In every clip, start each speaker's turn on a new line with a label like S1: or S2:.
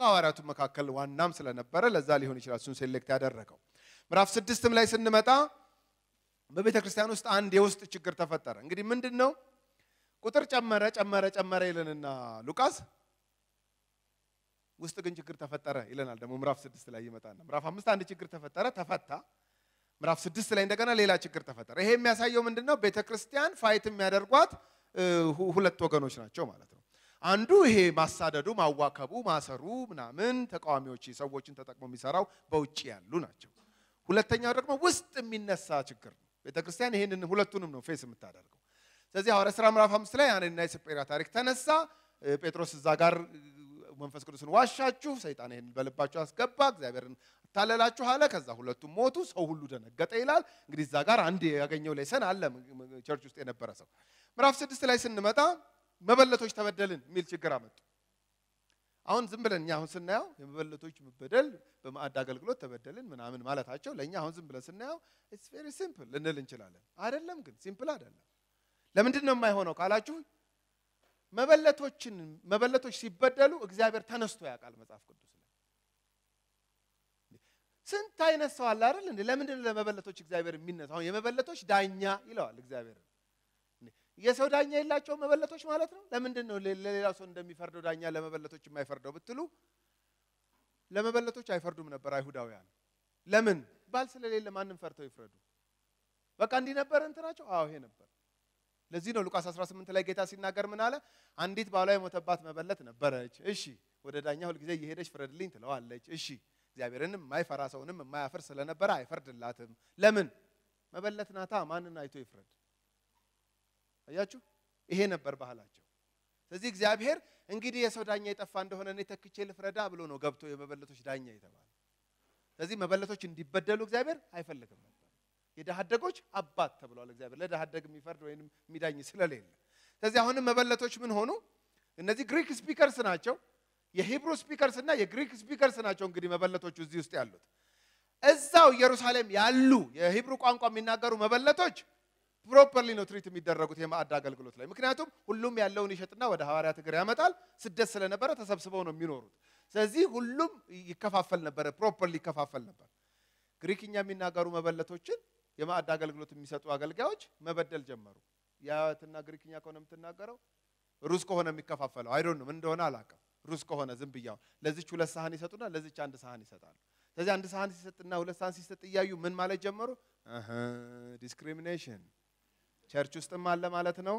S1: ከሐዋርያቱ መካከል ዋናም ስለነበረ ለዛ ሊሆን ይችላል እሱን select ያደረገው። ምዕራፍ ስድስትም ላይ ስንመጣ በቤተ ክርስቲያን ውስጥ አንድ የውስጥ ችግር ተፈጠረ። እንግዲህ ምንድን ነው ቁጥር ጨመረ ጨመረ ጨመረ ይለንና ሉቃስ ውስጥ ግን ችግር ተፈጠረ ይለናል። ደግሞ ምዕራፍ ስድስት ላይ ይመጣና ምዕራፍ አምስት አንድ ችግር ተፈጠረ ተፈታ። ምዕራፍ ስድስት ላይ እንደገና ሌላ ችግር ተፈጠረ። ይሄ የሚያሳየው ምንድን ነው? ቤተ ክርስቲያን fight የሚያደርጓት ሁለት ወገኖች ናቸው ማለት ነው። አንዱ ይሄ ማሳደዱ፣ ማዋከቡ፣ ማሰሩ ምናምን ተቃዋሚዎች ሰዎችን ተጠቅሞ የሚሰራው በውጭ ያሉ ናቸው። ሁለተኛው ደግሞ ውስጥ የሚነሳ ችግር ነው። ቤተ ክርስቲያን ይሄንን ሁለቱንም ነው ፌስ የምታደርገው። ስለዚህ ሐዋርያት ሥራ ምዕራፍ አምስት ላይ አናንያና የሰጴራ ታሪክ ተነሳ። ጴጥሮስ እዛ ጋር መንፈስ ቅዱስን ዋሻችሁ፣ ሰይጣን ይሄን በልባችሁ አስገባ፣ እግዚአብሔርን ታለላችሁ አለ። ከዛ ሁለቱም ሞቱ፣ ሰው ሁሉ ደነገጠ ይላል። እንግዲህ እዛ ጋር አንድ ያገኘው ሌሰን አለ Church ውስጥ የነበረ ሰው። ምዕራፍ ስድስት ላይ ስንመጣ መበለቶች ተበደልን የሚል ችግር አመጡ። አሁን ዝም ብለን እኛ አሁን ስናየው የመበለቶች መበደል በማዕድ አገልግሎት ተበደልን ምናምን ማለታቸው ለእኛ አሁን ዝም ብለን ስናየው it's very simple ልንል እንችላለን። አይደለም ግን simple አይደለም። ለምንድን ነው የማይሆነው ካላችሁ መበለቶችን መበለቶች ሲበደሉ እግዚአብሔር ተነስቶ ያውቃል መጽሐፍ ቅዱስ ላይ ስንት አይነት ሰው አለ አይደል ለምንድን ለመበለቶች እግዚአብሔር የሚነሳው የመበለቶች ዳኛ ይለዋል እግዚአብሔር የሰው ዳኛ የላቸው መበለቶች ማለት ነው ለምንድን ነው ለሌላው ሰው እንደሚፈርደው ዳኛ ለመበለቶች የማይፈርደው ብትሉ ለመበለቶች አይፈርዱም ነበር አይሁዳውያን ለምን ባል ስለሌለ ማንም ፈርተው ይፍረዱ በቃ እንዲህ ነበር እንትናቸው አዎ ይሄ ነበር ለዚህ ነው ሉቃስ 18 ላይ ጌታ ሲናገር ምን አለ? አንዲት ባሏ የሞተባት መበለት ነበረች። እሺ ወደ ዳኛ ሁልጊዜ እየሄደች ፍረድልኝ ትለዋለች። እሺ እግዚአብሔርንም የማይፈራ ሰውንም የማያፍር ስለነበረ አይፈርድላትም። ለምን? መበለት ናታ። ማንን አይቶ ይፍረድ? አያችሁ፣ ይሄ ነበር ባህላቸው። ስለዚህ እግዚአብሔር እንግዲህ የሰው ዳኛ የጠፋ እንደሆነ እኔ ተክቼ ልፍረዳ ብሎ ነው ገብቶ የመበለቶች ዳኛ የተባለ። ስለዚህ መበለቶች እንዲበደሉ እግዚአብሔር አይፈልግም ነበር። የድሃ አባት ተብሏል። እግዚአብሔር ለድሃ የሚፈርድ ወይም የሚዳኝ ስለሌለ፣ ስለዚህ አሁንም መበለቶች ምን ሆኑ? እነዚህ Greek speakers ናቸው። የ Hebrew speakers እና የ Greek speakers ናቸው። እንግዲህ መበለቶቹ እዚህ ውስጥ ያሉት እዛው ኢየሩሳሌም ያሉ የ Hebrew ቋንቋ የሚናገሩ መበለቶች properly ነው treat የሚደረጉት የማዕድ አገልግሎት ላይ። ምክንያቱም ሁሉም ያለውን ይሸጥና ወደ ሐዋርያት እግር ያመጣል። ስደት ስለነበረ ተሰብስበው ነው የሚኖሩት። ስለዚህ ሁሉም ይከፋፈል ነበረ፣ properly ይከፋፈል ነበር። ግሪክኛ የሚናገሩ መበለቶችን የማዕድ አገልግሎት የሚሰጡ አገልጋዮች መበደል ጀመሩ። ያትና ግሪክኛ ከሆነ የምትናገረው ሩዝ ከሆነ የሚከፋፈለው I don't know ምን እንደሆነ አላውቅም። ሩዝ ከሆነ ዝም ብያው ለዚች ሁለት ሳህን ይሰጡና ለዚች አንድ ሳህን ይሰጣሉ። ስለዚህ አንድ ሳህን ሲሰጥና ሁለት ሳህን ሲሰጥ እያዩ ምን ማለት ጀመሩ? discrimination church ውስጥም አለ ማለት ነው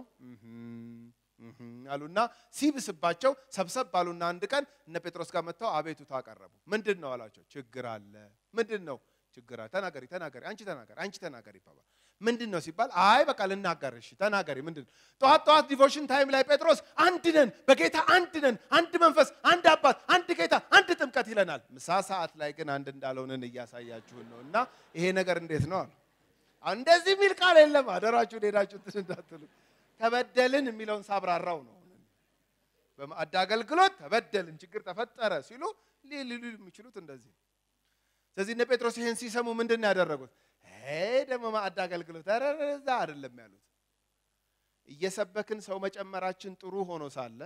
S1: አሉና ሲብስባቸው ሰብሰብ ባሉና አንድ ቀን እነ ጴጥሮስ ጋር መጥተው አቤቱታ አቀረቡ። ምንድን ነው አላቸው። ችግር አለ። ምንድን ነው ችግር አለ? ተናገሪ ተናገሪ፣ አንቺ ተናገሪ፣ አንቺ ተናገሪ ይባባል። ምንድን ነው ሲባል አይ በቃ ልናገር፣ እሺ ተናገሪ። ምንድን ነው? ጠዋት ጠዋት devotion time ላይ ጴጥሮስ አንድ ነን፣ በጌታ አንድ ነን፣ አንድ መንፈስ፣ አንድ አባት፣ አንድ ጌታ፣ አንድ ጥምቀት ይለናል። ምሳ ሰዓት ላይ ግን አንድ እንዳልሆንን እያሳያችሁን ነው። እና ይሄ ነገር እንዴት ነው አሉ። እንደዚህ የሚል ቃል የለም፣ አደራችሁን ሄዳችሁ እንትን እንዳትሉ። ተበደልን የሚለውን ሳብራራው ነው። በማዕድ አገልግሎት ተበደልን፣ ችግር ተፈጠረ ሲሉ ሊሉ የሚችሉት እንደዚህ ስለዚህ እነ ጴጥሮስ ይሄን ሲሰሙ ምንድን ነው ያደረጉት? ደግሞ ማዕድ አገልግሎት ኧረ እዛ አይደለም ያሉት። እየሰበክን ሰው መጨመራችን ጥሩ ሆኖ ሳለ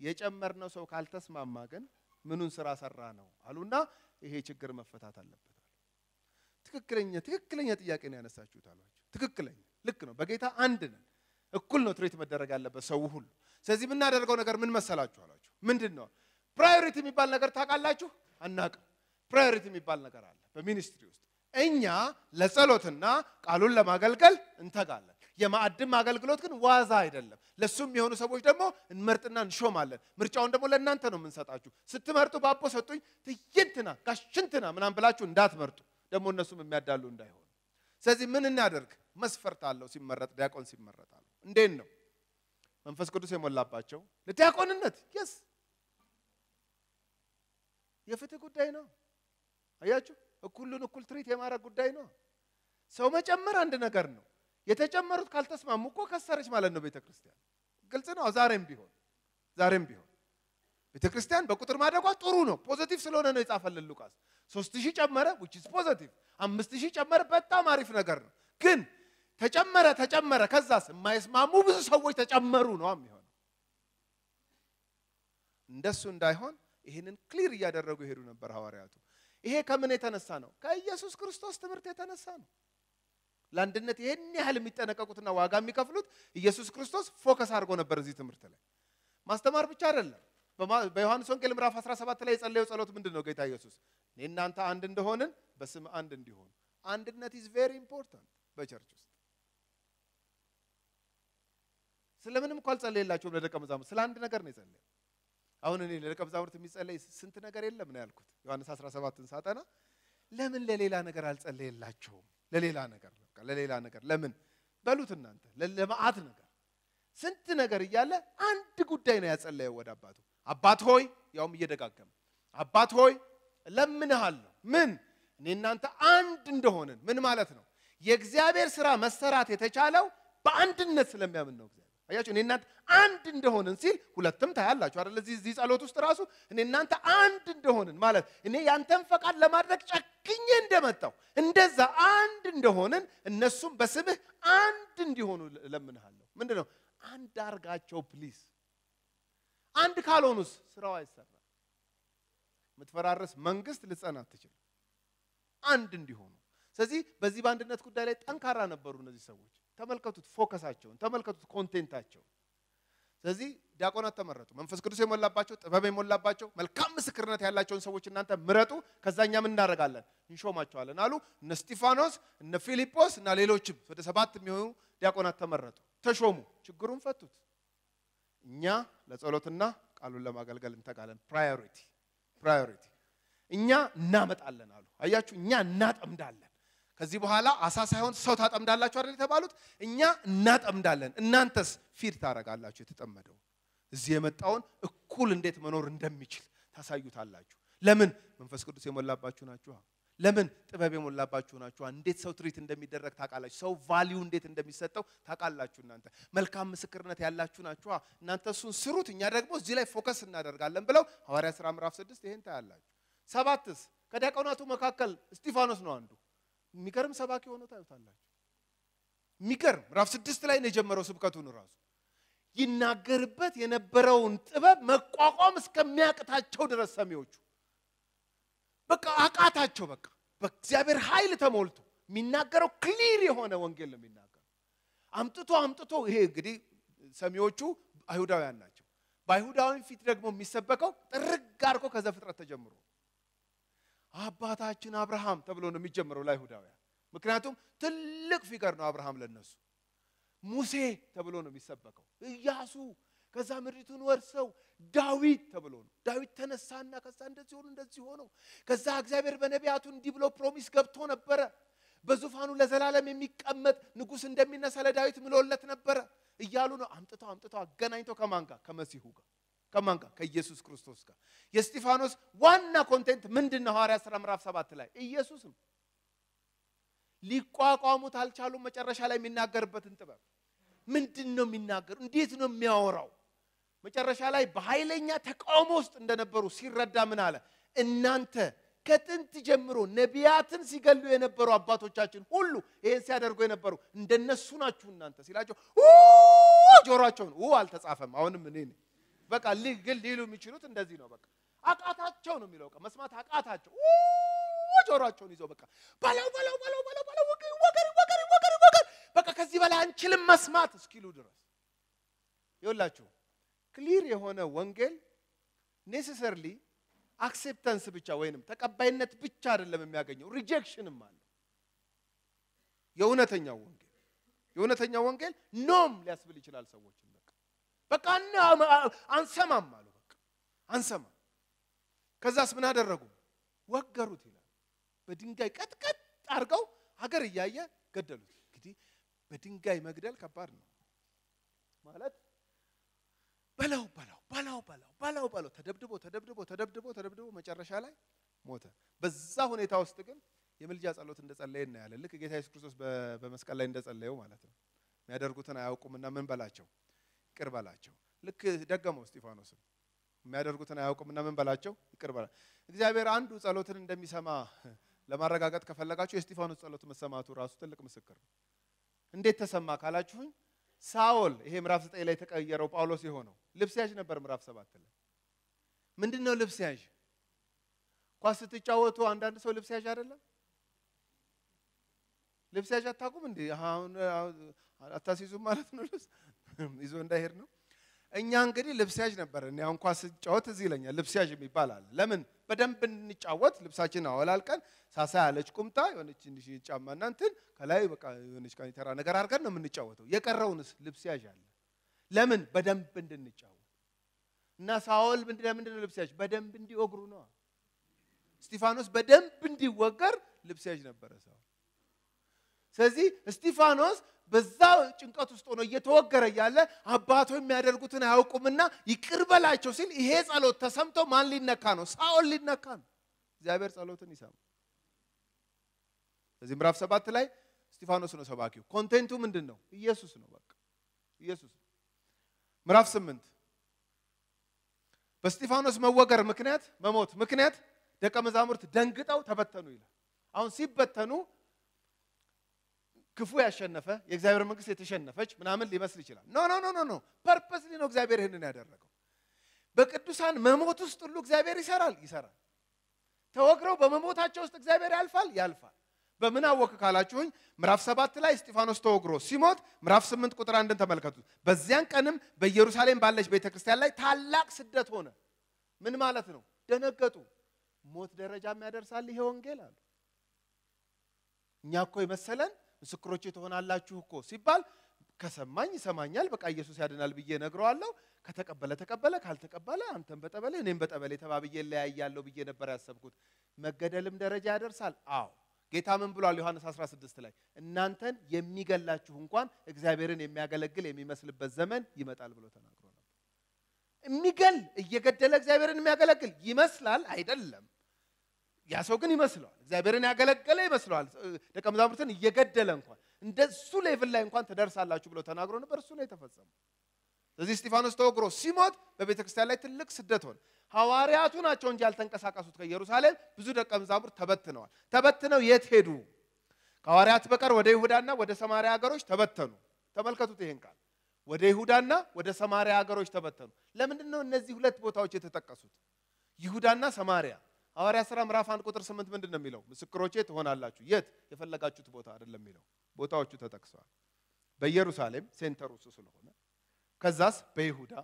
S1: የጨመርነው ሰው ካልተስማማ ግን ምኑን ስራ ሰራ ነው አሉና ይሄ ችግር መፈታት አለበት ትክክለኛ ትክክለኛ ጥያቄ ነው ያነሳችሁት አሏቸው። ትክክለኛ ልክ ነው። በጌታ አንድ ነን፣ እኩል ነው treat መደረግ ያለበት ሰው ሁሉ። ስለዚህ የምናደርገው ነገር ምን መሰላችሁ አሏቸው። ምንድን ነው priority የሚባል ነገር ታውቃላችሁ? አናውቅም። priority የሚባል ነገር አለ በ ministry ውስጥ። እኛ ለጸሎትና ቃሉን ለማገልገል እንተጋለን። የማዕድም አገልግሎት ግን ዋዛ አይደለም። ለሱም የሆኑ ሰዎች ደግሞ እንመርጥና እንሾማለን። ምርጫውን ደግሞ ለእናንተ ነው የምንሰጣችሁ። ስትመርጡ ባቦ ሰጡኝ ትይንትና ጋሽንትና ምናምን ብላችሁ እንዳትመርጡ፣ ደግሞ እነሱም የሚያዳሉ እንዳይሆኑ። ስለዚህ ምን እናደርግ? መስፈርት አለው ሲመረጥ፣ ዲያቆን ሲመረጥ አለው። እንዴት ነው? መንፈስ ቅዱስ የሞላባቸው ለዲያቆንነት የስ የፍትህ ጉዳይ ነው። አያችሁ፣ እኩሉን እኩል treat የማድረግ ጉዳይ ነው። ሰው መጨመር አንድ ነገር ነው። የተጨመሩት ካልተስማሙ እኮ ከሰረች ማለት ነው ቤተ ክርስቲያን። ግልጽ ነው። ዛሬም ቢሆን ዛሬም ቢሆን ቤተ ክርስቲያን በቁጥር ማደጓ ጥሩ ነው። positive ስለሆነ ነው የጻፈልን ሉቃስ። ሶስት ሺህ ጨመረ which is positive፣ አምስት ሺህ ጨመረ በጣም አሪፍ ነገር ነው። ግን ተጨመረ ተጨመረ፣ ከዛስ የማይስማሙ ብዙ ሰዎች ተጨመሩ ነው የሚሆነው። እንደሱ እንዳይሆን ይህንን clear እያደረጉ ይሄዱ ነበር ሐዋርያቱ። ይሄ ከምን የተነሳ ነው? ከኢየሱስ ክርስቶስ ትምህርት የተነሳ ነው። ለአንድነት ይህን ያህል የሚጠነቀቁትና ዋጋ የሚከፍሉት ኢየሱስ ክርስቶስ focus አድርጎ ነበር እዚህ ትምህርት ላይ ማስተማር ብቻ አይደለም። በዮሐንስ ወንጌል ምዕራፍ 17 ላይ የጸለየው ጸሎት ምንድን ነው? ጌታ ኢየሱስ እኔ እና አንተ አንድ እንደሆንን በስምህ አንድ እንዲሆኑ። አንድነት is very important በ church ውስጥ። ስለምንም እኮ አልጸለየላቸውም ለደቀ መዛሙርት፣ ስለ አንድ ነገር ነው የጸለየው። አሁን እኔ ለደቀ መዛሙርት የሚጸለይ ስንት ነገር የለም ነው ያልኩት። ዮሐንስ 17ን ሳጠና ለምን ለሌላ ነገር አልጸለየላቸውም? ለሌላ ነገር በቃ ለሌላ ነገር ለምን በሉት እናንተ ለመዓት ነገር ስንት ነገር እያለ አንድ ጉዳይ ነው ያጸለየው ወደ አባቱ። አባት ሆይ ያውም እየደጋገመ አባት ሆይ እለምንሃለሁ። ምን እኔ እናንተ አንድ እንደሆንን ምን ማለት ነው? የእግዚአብሔር ስራ መሰራት የተቻለው በአንድነት ስለሚያምን ነው። እግዚአብሔር አያችሁ፣ እኔ እና አንተ አንድ እንደሆንን ሲል ሁለትም ታያላችሁ አይደል? እዚህ እዚህ ጸሎት ውስጥ ራሱ እኔ እና አንተ አንድ እንደሆንን ማለት እኔ ያንተን ፈቃድ ለማድረግ ጨክኜ እንደመጣው እንደዛ አንድ እንደሆንን እነሱም በስምህ አንድ እንዲሆኑ እለምንሃለሁ። ምንድን ነው አንድ አርጋቸው please። አንድ ካልሆኑስ ስራው አይሰራም። የምትፈራረስ መንግስት ልትጸና አትችልም። አንድ እንዲሆኑ። ስለዚህ በዚህ በአንድነት ጉዳይ ላይ ጠንካራ ነበሩ እነዚህ ሰዎች። ተመልከቱት focus ኣቸውን፣ ተመልከቱት content ኣቸውን። ስለዚህ ዲያቆናት ተመረጡ። መንፈስ ቅዱስ የሞላባቸው ጥበብ የሞላባቸው መልካም ምስክርነት ያላቸውን ሰዎች እናንተ ምረጡ፣ ከዛ እኛ ምን እናደርጋለን እንሾማቸዋለን አሉ። እነ እስጢፋኖስ እነ ፊልጶስ እና ሌሎችም ወደ ሰባት የሚሆኑ ዲያቆናት ተመረጡ፣ ተሾሙ። ችግሩን ፈቱት። እኛ ለጸሎትና ቃሉን ለማገልገል እንተጋለን። priority priority እኛ እናመጣለን አሉ። አያችሁ፣ እኛ እናጠምዳለን። ከዚህ በኋላ አሳ ሳይሆን ሰው ታጠምዳላችሁ አይደል የተባሉት? እኛ እናጠምዳለን። እናንተስ feed ታረጋላችሁ። የተጠመደው እዚህ የመጣውን እኩል እንዴት መኖር እንደሚችል ታሳዩታላችሁ። ለምን? መንፈስ ቅዱስ የሞላባችሁ ናችኋ። ለምን? ጥበብ የሞላባችሁ ናችኋ። እንዴት ሰው treat እንደሚደረግ ታውቃላችሁ። ሰው value እንዴት እንደሚሰጠው ታውቃላችሁ። እናንተ መልካም ምስክርነት ያላችሁ ናችኋ። እናንተ እሱን ስሩት፣ እኛ ደግሞ እዚህ ላይ focus እናደርጋለን ብለው ሐዋርያ ሥራ ምዕራፍ ስድስት ይሄን ታያላችሁ። ሰባትስ ከዲያቆናቱ መካከል እስጢፋኖስ ነው አንዱ። የሚገርም ሰባኪ ሆኖ ታዩታላችሁ። የሚገርም ምዕራፍ ስድስት ላይ ነው የጀመረው ስብከቱን ራሱ ይናገርበት የነበረውን ጥበብ መቋቋም እስከሚያቅታቸው ድረስ ሰሚዎቹ በቃ አቃታቸው። በቃ በእግዚአብሔር ኃይል ተሞልቶ የሚናገረው clear የሆነ ወንጌል ነው የሚናገረው። አምጥቶ አምጥቶ ይሄ እንግዲህ ሰሚዎቹ አይሁዳውያን ናቸው። በአይሁዳውያን ፊት ደግሞ የሚሰበከው ጥርግ አድርጎ ከዘፍጥረት ተጀምሮ አባታችን አብርሃም ተብሎ ነው የሚጀምረው ለአይሁዳውያን። ምክንያቱም ትልቅ figure ነው አብርሃም ለነሱ። ሙሴ ተብሎ ነው የሚሰበከው። ኢያሱ ከዛ ምድሪቱን ወርሰው ዳዊት ተብሎ ነው። ዳዊት ተነሳና ከዛ እንደዚህ ሆኑ እንደዚህ ሆነው ከዛ እግዚአብሔር በነቢያቱ እንዲህ ብሎ promise ገብቶ ነበረ። በዙፋኑ ለዘላለም የሚቀመጥ ንጉሥ እንደሚነሳ ለዳዊት ምሎለት ነበረ እያሉ ነው። አምጥተው አምጥተው አገናኝተው ከማን ጋር? ከመሲሁ ጋር። ከማን ጋር? ከኢየሱስ ክርስቶስ ጋር። የእስጢፋኖስ ዋና content ምንድን ነው ሐዋርያ ሥራ ምዕራፍ ሰባት ላይ ኢየሱስ ነው። ሊቋቋሙት አልቻሉም። መጨረሻ ላይ የሚናገርበትን ጥበብ ምንድን ነው የሚናገሩ? እንዴት ነው የሚያወራው መጨረሻ ላይ በኃይለኛ ተቃውሞ ውስጥ እንደነበሩ ሲረዳ ምን አለ? እናንተ ከጥንት ጀምሮ ነቢያትን ሲገሉ የነበሩ አባቶቻችን ሁሉ ይህን ሲያደርጉ የነበሩ እንደነሱ ናችሁ እናንተ ሲላቸው ጆሯቸውን አልተጻፈም። አሁንም እኔ ነኝ። በቃ ግን ሊሉ የሚችሉት እንደዚህ ነው። በቃ አቃታቸው ነው የሚለው። መስማት አቃታቸው። ጆሯቸውን ይዘው በቃ በለው በለው በለው በለው በለው ወገር ወገር ወገር ወገር በቃ ከዚህ በላይ አንችልም መስማት እስኪሉ ድረስ። ይኸውላችሁ clear የሆነ ወንጌል necessarily acceptance ብቻ ወይንም ተቀባይነት ብቻ አይደለም የሚያገኘው rejection ም አለ። የእውነተኛው ወንጌል የእውነተኛው ወንጌል no ም ሊያስብል ይችላል ሰዎችን። በቃ በቃ አንሰማም አሉ። በቃ አንሰማም። ከዛስ ምን አደረጉ? ወገሩት ይላል። በድንጋይ ቀጥቀጥ አድርገው ሀገር እያየ ገደሉት። እንግዲህ በድንጋይ መግደል ከባድ ነው ማለት በለው በለው በለው በለው በለው በለው። ተደብድቦ ተደብድቦ ተደብድቦ ተደብድቦ መጨረሻ ላይ ሞተ። በዛ ሁኔታ ውስጥ ግን የምልጃ ጸሎት እንደጸለየ እናያለን። ልክ ጌታ ኢየሱስ ክርስቶስ በመስቀል ላይ እንደጸለየው ማለት ነው። የሚያደርጉትን አያውቁምና ምን በላቸው? ይቅር በላቸው። ልክ ደገመው እስጢፋኖስም። የሚያደርጉትን አያውቁምና ምን በላቸው? ይቅር በላ። እግዚአብሔር አንዱ ጸሎትን እንደሚሰማ ለማረጋገጥ ከፈለጋችሁ የእስጢፋኖስ ጸሎት መሰማቱ ራሱ ትልቅ ምስክር ነው። እንዴት ተሰማ ካላችሁኝ ሳኦል ይሄ ምዕራፍ ዘጠኝ ላይ የተቀየረው ጳውሎስ የሆነው ልብስ ያዥ ነበር ምዕራፍ ሰባት ላይ ምንድን ነው ልብስ ያዥ? ኳስ ስትጫወቱ አንዳንድ ሰው ልብስ ያዥ አይደለም? ልብስ ያዥ አታውቁም እንዴ? አሁን አታስይዙም ማለት ነው። ልብስ ይዞ እንዳይሄድ ነው። እኛ እንግዲህ ልብስ ያዥ ነበር። እኔ አሁን ስጫወት እዚህ ይለኛል ልብስ የሚባል አለ። ለምን? በደንብ እንጫወት ልብሳችን አወላልቀን ሳሳ ያለች ቁምጣ የሆነች ትንሽ ጫማና እንትን ከላይ በቃ የሆነች ካኒተራ ነገር አድርገን ነው የምንጫወተው። የቀረውንስ ልብስ አለ። ለምን? በደንብ እንድንጫወት እና ሳኦል ለምንድን ነው ልብስ? በደንብ እንዲወግሩ ነው። እስጢፋኖስ በደንብ እንዲወገር ልብስ ያዥ ነበረ ሳኦል። ስለዚህ እስጢፋኖስ በዛ ጭንቀት ውስጥ ሆኖ እየተወገረ እያለ አባቶ የሚያደርጉትን አያውቁምና ይቅር በላቸው ሲል ይሄ ጸሎት ተሰምቶ ማን ሊነካ ነው? ሳኦል ሊነካ ነው። እግዚአብሔር ጸሎትን ይሰማ። ስለዚህ ምዕራፍ ሰባት ላይ እስጢፋኖስ ነው ሰባኪው። content ኡ ምንድን ነው? ኢየሱስ ነው። በቃ ኢየሱስ ነው። ስምንት በእስጢፋኖስ መወገር ምክንያት መሞት ምክንያት ደቀ መዛሙርት ደንግጠው ተበተኑ ይላል። አሁን ሲበተኑ ክፉ ያሸነፈ የእግዚአብሔር መንግስት የተሸነፈች ምናምን ሊመስል ይችላል። no no no no no purposely ነው እግዚአብሔር ይህንን ያደረገው። በቅዱሳን መሞት ውስጥ ሁሉ እግዚአብሔር ይሰራል ይሰራል። ተወግረው በመሞታቸው ውስጥ እግዚአብሔር ያልፋል ያልፋል። በምን አወክ ካላችሁኝ ምዕራፍ ሰባት ላይ እስጢፋኖስ ተወግሮ ሲሞት ምዕራፍ ስምንት ቁጥር አንድን ተመልከቱት። በዚያን ቀንም በኢየሩሳሌም ባለች ቤተ ክርስቲያን ላይ ታላቅ ስደት ሆነ። ምን ማለት ነው? ደነገጡ። ሞት ደረጃም ያደርሳል ይሄ ወንጌል አሉ። እኛ እኮ የመሰለን ምስክሮቼ ትሆናላችሁ እኮ ሲባል ከሰማኝ ይሰማኛል፣ በቃ ኢየሱስ ያድናል ብዬ ነግረዋለሁ። ከተቀበለ ተቀበለ፣ ካልተቀበለ አንተም በጠበለ እኔም በጠበሌ ተባብዬ እለያያለሁ ብዬ ነበር ያሰብኩት። መገደልም ደረጃ ያደርሳል። አዎ ጌታ ምን ብሏል? ዮሐንስ 16 ላይ እናንተን የሚገላችሁ እንኳን እግዚአብሔርን የሚያገለግል የሚመስልበት ዘመን ይመጣል ብሎ ተናግሮ ነበር። የሚገል እየገደለ እግዚአብሔርን የሚያገለግል ይመስላል አይደለም። ያ ሰው ግን ይመስለዋል። እግዚአብሔርን ያገለገለ ይመስለዋል። ደቀ መዛሙርትን እየገደለ እንኳን እንደሱ ሌቭል ላይ እንኳን ትደርሳላችሁ ብሎ ተናግሮ ነበር። እሱ ነው የተፈጸመው። ስለዚህ እስጢፋኖስ ተወግሮ ሲሞት በቤተ ክርስቲያን ላይ ትልቅ ስደት ሆነ። ሐዋርያቱ ናቸው እንጂ ያልተንቀሳቀሱት ከኢየሩሳሌም ብዙ ደቀ መዛሙርት ተበትነዋል። ተበትነው የት ሄዱ? ከሐዋርያት በቀር ወደ ይሁዳና ወደ ሰማሪያ ሀገሮች ተበተኑ። ተመልከቱት ይሄን ቃል ወደ ይሁዳና ወደ ሰማሪያ ሀገሮች ተበተኑ። ለምንድን ነው እነዚህ ሁለት ቦታዎች የተጠቀሱት? ይሁዳና ሰማሪያ ሐዋርያ ሥራ ምዕራፍ አንድ ቁጥር ስምንት ምንድን ነው የሚለው? ምስክሮቼ ትሆናላችሁ። የት የፈለጋችሁት ቦታ አይደለም የሚለው ቦታዎቹ ተጠቅሰዋል። በኢየሩሳሌም ሴንተሩ እሱ ስለሆነ ከዛስ በይሁዳ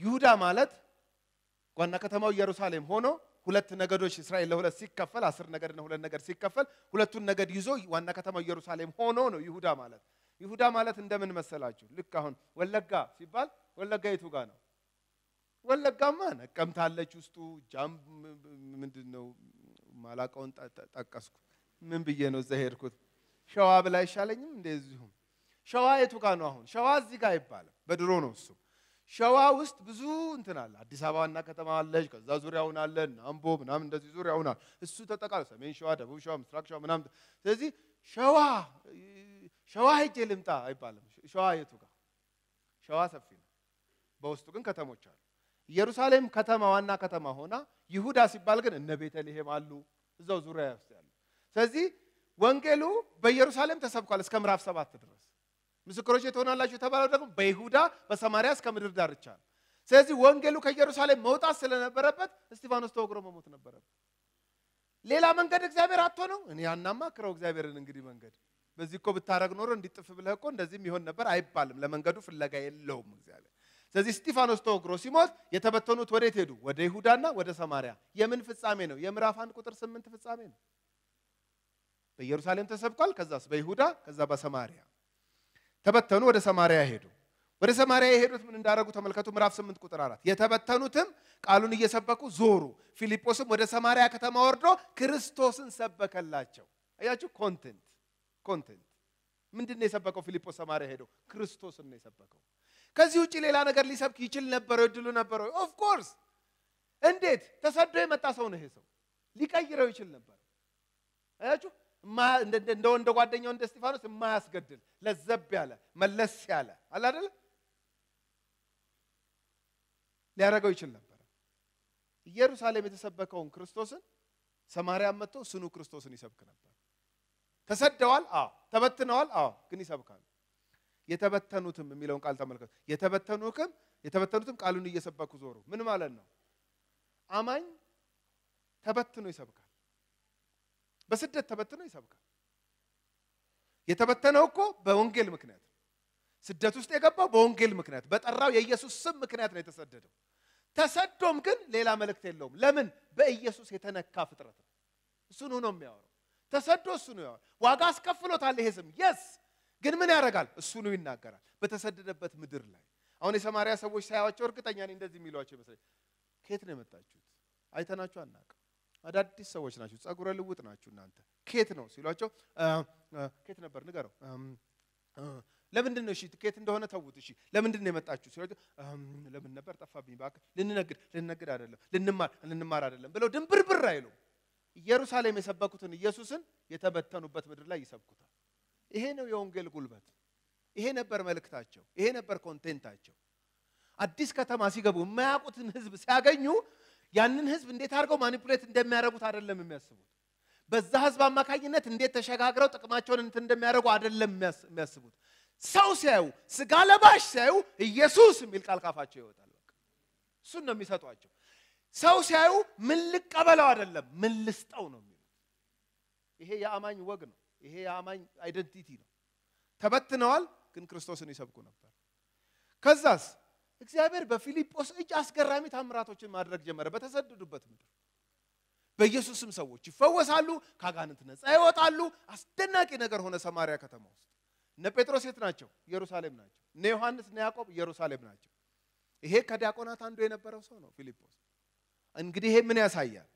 S1: ይሁዳ ማለት ዋና ከተማው ኢየሩሳሌም ሆኖ ሁለት ነገዶች እስራኤል ለሁለት ሲከፈል አስር ነገድና ሁለት ነገድ ሲከፈል ሁለቱን ነገድ ይዞ ዋና ከተማው ኢየሩሳሌም ሆኖ ነው ይሁዳ ማለት። ይሁዳ ማለት እንደምን መሰላችሁ? ልክ አሁን ወለጋ ሲባል ወለጋ የቱ ጋር ነው? ወለጋማ ነቀምታለች ውስጡ ጃም ምንድን ነው ማላቀውን ጠቀስኩ። ምን ብዬ ነው እዛ ሄድኩት? ሸዋ ብላ አይሻለኝም? እንደዚሁም ሸዋ የቱ ጋር ነው? አሁን ሸዋ እዚህ ጋር አይባልም። በድሮ ነው እሱ። ሸዋ ውስጥ ብዙ እንትን አለ። አዲስ አበባ ዋና ከተማ አለች። ከዛ ዙሪያውን አለ አምቦ ምናምን እንደዚህ ዙሪያውን አለ። እሱ ተጠቃለ ሰሜን ሸዋ፣ ደቡብ ሸዋ፣ ምስራቅ ሸዋ ምናምን። ስለዚህ ሸዋ ሸዋ ሄጄ ልምጣ አይባልም። ሸዋ የቱ ጋር? ሸዋ ሰፊ ነው። በውስጡ ግን ከተሞች አሉ። ኢየሩሳሌም ከተማ ዋና ከተማ ሆና ይሁዳ ሲባል ግን እነ ቤተልሔም አሉ እዛው ዙሪያ ውስጥ ያሉ። ስለዚህ ወንጌሉ በኢየሩሳሌም ተሰብኳል እስከ ምዕራፍ ሰባት ድረስ። ምስክሮች ትሆናላችሁ የተባለው ደግሞ በይሁዳ በሰማሪያ እስከ ምድር ዳርቻ ነው። ስለዚህ ወንጌሉ ከኢየሩሳሌም መውጣት ስለነበረበት እስጢፋኖስ ተወግሮ መሞት ነበረበት። ሌላ መንገድ እግዚአብሔር አጥቶ ነው። እኔ አናማክረው እግዚአብሔርን እንግዲህ መንገድ በዚህ እኮ ብታረግ ኖሮ እንዲጥፍ ብለህ እኮ እንደዚህም ይሆን ነበር አይባልም። ለመንገዱ ፍለጋ የለውም እግዚአብሔር። ስለዚህ እስጢፋኖስ ተወግሮ ሲሞት የተበተኑት ወዴት ሄዱ? ወደ ይሁዳና ወደ ሰማሪያ። የምን ፍጻሜ ነው? የምዕራፍ አንድ ቁጥር ስምንት ፍጻሜ ነው። በኢየሩሳሌም ተሰብኳል። ከዛስ በይሁዳ ከዛ በሰማሪያ ተበተኑ። ወደ ሰማሪያ ሄዱ። ወደ ሰማሪያ የሄዱት ምን እንዳደረጉ ተመልከቱ። ምዕራፍ ስምንት ቁጥር አራት የተበተኑትም ቃሉን እየሰበኩ ዞሩ። ፊልጶስም ወደ ሰማሪያ ከተማ ወርዶ ክርስቶስን ሰበከላቸው። አያችሁ፣ content content ምንድን ነው የሰበከው? ፊልጶስ ሰማሪያ ሄዶ ክርስቶስን ነው የሰበከው። ከዚህ ውጭ ሌላ ነገር ሊሰብክ ይችል ነበረ? እድሉ ነበረው? of course። እንዴት ተሰዶ የመጣ ሰው ነው ይሄ ሰው፣ ሊቀይረው ይችል ነበር። አያችሁ እንደ ጓደኛው እንደ እስጢፋኖስ የማያስገድል ለዘብ ያለ መለስ ያለ አለ አይደለ ሊያደርገው ይችል ነበር። ኢየሩሳሌም የተሰበከውን ክርስቶስን ሰማርያም መጥቶ ስኑ ክርስቶስን ይሰብክ ነበር። ተሰደዋል፣ አዎ። ተበትነዋል፣ አዎ። ግን ይሰብካሉ። የተበተኑትም የሚለውን ቃል ተመልከቱ። የተበተኑትም የተበተኑትም ቃሉን እየሰበኩ ዞሩ። ምን ማለት ነው? አማኝ ተበትኖ ይሰብካል። በስደት ተበትኖ ይሰብካል። የተበተነው እኮ በወንጌል ምክንያት ነው። ስደት ውስጥ የገባው በወንጌል ምክንያት በጠራው የኢየሱስ ስም ምክንያት ነው የተሰደደው። ተሰዶም ግን ሌላ መልእክት የለውም። ለምን? በኢየሱስ የተነካ ፍጥረት ነው። እሱኑ ነው የሚያወራው። ተሰዶ እሱኑ ያወራል። ዋጋ አስከፍሎታል ይሄ ስም የስ ግን ምን ያደርጋል? እሱኑ ይናገራል። በተሰደደበት ምድር ላይ አሁን የሰማርያ ሰዎች ሳያዋቸው እርግጠኛ ነኝ እንደዚህ የሚሏቸው ይመስለኝ ከየት ነው የመጣችሁት? አይተናችሁ አናውቅም። አዳዲስ ሰዎች ናችሁ፣ ጸጉረ ልውጥ ናችሁ እናንተ። ኬት ነው ሲሏቸው ኬት ነበር ንገረው። ለምንድን ነው እሺ፣ ኬት እንደሆነ ተዉት። እሺ ለምንድን ነው የመጣችሁ ሲሏቸው ለምን ነበር ጠፋብኝ፣ እባክህ ልንነግድ ልንነግድ አይደለም ልንማር ልንማር አይደለም ብለው ድንብርብር አይሉ። ኢየሩሳሌም የሰበኩትን ኢየሱስን የተበተኑበት ምድር ላይ ይሰብኩታል። ይሄ ነው የወንጌል ጉልበት። ይሄ ነበር መልእክታቸው። ይሄ ነበር ኮንቴንታቸው። አዲስ ከተማ ሲገቡ የማያውቁትን ህዝብ ሲያገኙ ያንን ህዝብ እንዴት አድርገው ማኒፑሌት እንደሚያደርጉት አይደለም የሚያስቡት። በዛ ህዝብ አማካኝነት እንዴት ተሸጋግረው ጥቅማቸውን እንትን እንደሚያደርጉ አይደለም የሚያስቡት። ሰው ሲያዩ፣ ስጋ ለባሽ ሲያዩ ኢየሱስ የሚል ቃል ካፋቸው ይወጣል። እሱን ነው የሚሰጧቸው። ሰው ሲያዩ ምን ልቀበለው አይደለም ምን ልስጠው ነው የሚሉት። ይሄ የአማኝ ወግ ነው። ይሄ የአማኝ አይደንቲቲ ነው። ተበትነዋል፣ ግን ክርስቶስን ይሰብኩ ነበር። ከዛስ እግዚአብሔር በፊልጶስ እጅ አስገራሚ ታምራቶችን ማድረግ ጀመረ። በተሰደዱበት ምድር በኢየሱስም ሰዎች ይፈወሳሉ፣ ከአጋንንት ነፃ ይወጣሉ። አስደናቂ ነገር ሆነ። ሰማርያ ከተማ ውስጥ እነ ጴጥሮስ የት ናቸው? ኢየሩሳሌም ናቸው። እነ ዮሐንስ እነ ያዕቆብ ኢየሩሳሌም ናቸው። ይሄ ከዲያቆናት አንዱ የነበረው ሰው ነው ፊልጶስ። እንግዲህ ይሄ ምን ያሳያል?